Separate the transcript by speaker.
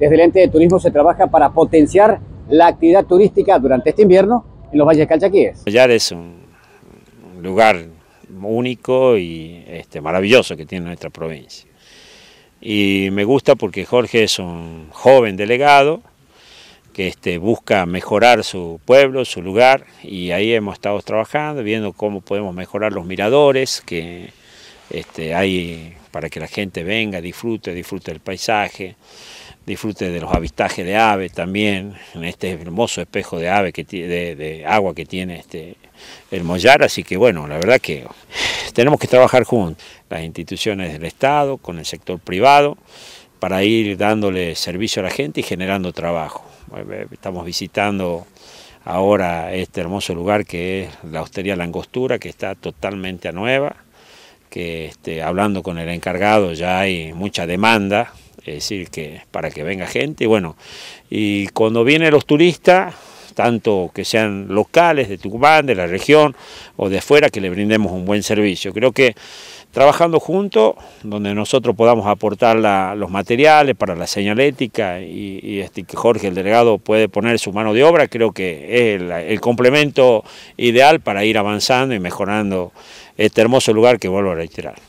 Speaker 1: desde el ente de turismo se trabaja para potenciar la actividad turística durante este invierno en los valles calchaquíes.
Speaker 2: Mollar es un lugar único y este, maravilloso que tiene nuestra provincia. Y me gusta porque Jorge es un joven delegado que este, busca mejorar su pueblo, su lugar, y ahí hemos estado trabajando, viendo cómo podemos mejorar los miradores que este, hay para que la gente venga, disfrute, disfrute del paisaje, disfrute de los avistajes de aves también, en este hermoso espejo de, ave que, de, agua que tiene este, el Mollar, así que bueno, la verdad que tenemos que trabajar juntos, las instituciones del Estado, con el sector privado, para ir dándole servicio a la gente y generando trabajo. Estamos visitando ahora este hermoso lugar que es la Hostería Langostura, que está totalmente a nueva, que este, hablando con el encargado ya hay mucha demanda, es decir, que para que venga gente, y bueno, y cuando vienen los turistas, tanto que sean locales de Tucumán, de la región o de fuera, que le brindemos un buen servicio. Creo que trabajando juntos, donde nosotros podamos aportar los materiales para la señalética y, este, que Jorge, el delegado, puede poner su mano de obra, creo que es el complemento ideal para ir avanzando y mejorando este hermoso lugar que vuelvo a reiterar.